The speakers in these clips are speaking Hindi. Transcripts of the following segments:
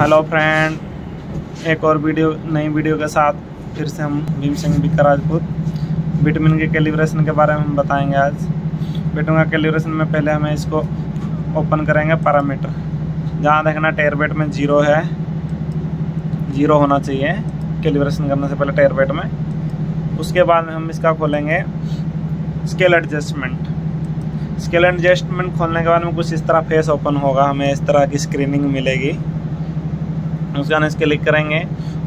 हेलो फ्रेंड, एक और वीडियो, नई वीडियो के साथ फिर से हम भीम सिंह बिकर राजपूत विटामिन के कैलिब्रेशन के बारे में हम बताएँगे आज। विटामिन का कैलिब्रेशन में पहले हमें इसको ओपन करेंगे पैरामीटर जहाँ देखना टेयर बेट में ज़ीरो है ज़ीरो होना चाहिए कैलिब्रेशन करने से पहले टेयर बेट में। उसके बाद में हम इसका खोलेंगे स्केल एडजस्टमेंट स्केल एडजस्टमेंट खोलने के बाद में कुछ इस तरह फेस ओपन होगा, हमें इस तरह की स्क्रीनिंग मिलेगी। उसके बाद इसके क्लिक करेंगे।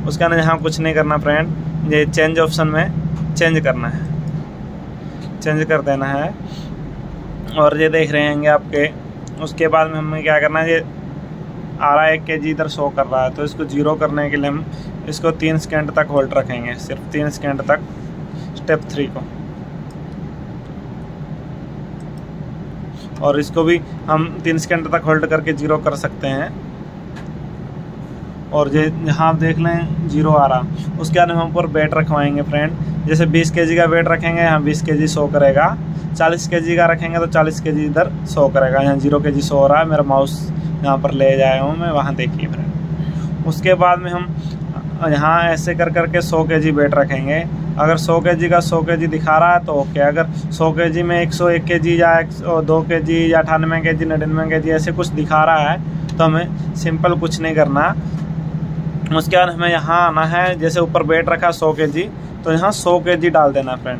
उसके बाद यहाँ कुछ नहीं करना फ्रेंड ये चेंज ऑप्शन में चेंज करना है। चेंज कर देना है। और ये देख रहे हैं आपके। उसके बाद में हमें क्या करना है? ये आ रहा है के जी इधर शो कर रहा है। तो इसको ज़ीरो करने के लिए हम इसको तीन सेकेंड तक होल्ड रखेंगे। सिर्फ़ तीन सेकेंड तक। स्टेप थ्री को। और इसको भी हम तीन सेकेंड तक होल्ड करके ज़ीरो कर सकते हैं। और ये यहाँ आप देख लें ज़ीरो आ रहा। उसके बाद हम ऊपर वेट रखवाएँगे फ्रेंड जैसे 20 के का वेट रखेंगे, यहाँ 20 के जी शो करेगा। 40 के का रखेंगे तो 40 के जी इधर शो करेगा। यहाँ ज़ीरो के जी शो हो रहा है। मेरा माउस यहाँ पर ले जाया हूँ मैं, वहाँ देखिए फ्रेंड उसके बाद में हम यहाँ ऐसे कर करके सौ के जी वेट रखेंगे। अगर सौ के जी का सौ के जी दिखा रहा है तो ओके अगर सौ के जी में एक सौ एक के जी या एक सौ दो के जी या अठानवे के जी नड़िनवे के जी ऐसे कुछ दिखा रहा है तो हमें सिंपल कुछ नहीं करना। उसके बाद हमें यहाँ आना है। जैसे ऊपर वेट रखा सौ के जी तो यहाँ सौ के जी डाल देना फ्रेंड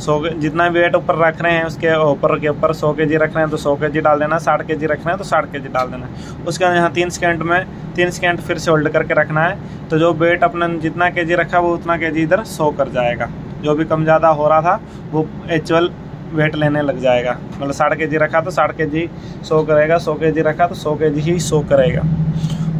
सौ जितना वेट ऊपर रख रहे हैं, उसके ऊपर के ऊपर सौ के जी रख रहे हैं तो सौ के जी डाल देना साठ के जी रख रहे हैं तो साठ के जी डाल देना उसके बाद यहाँ तीन सेकेंड में, तीन सेकेंड फिर से होल्ड करके रखना है। तो जो वेट अपने जितना के जी रखा, वो उतना के जी इधर शो कर जाएगा। जो भी कम ज़्यादा हो रहा था, वो एक्चुअल वेट लेने लग जाएगा। मतलब साठ के जी रखा तो साठ के जी शो करेगा, सौ के जी रखा तो सौ के जी ही शो करेगा।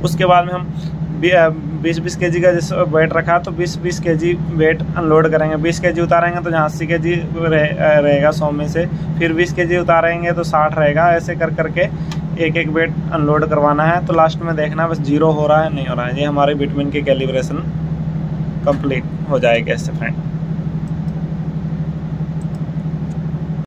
उसके बाद में हम बीस बीस के जी का जैसे वेट रखा तो बीस बीस के जी वेट अनलोड करेंगे। बीस के जी उतारेंगे तो जहाँ अस्सी के जी रहेगा सौ में से। फिर बीस के जी उतारेंगे तो साठ रहेगा। ऐसे कर, करके एक एक वेट अनलोड करवाना है। तो लास्ट में देखना, बस ज़ीरो हो रहा है, नहीं हो रहा है। ये हमारे विटामिन की कैलिब्रेशन कंप्लीट हो जाएगी, ऐसे फ्रेंड।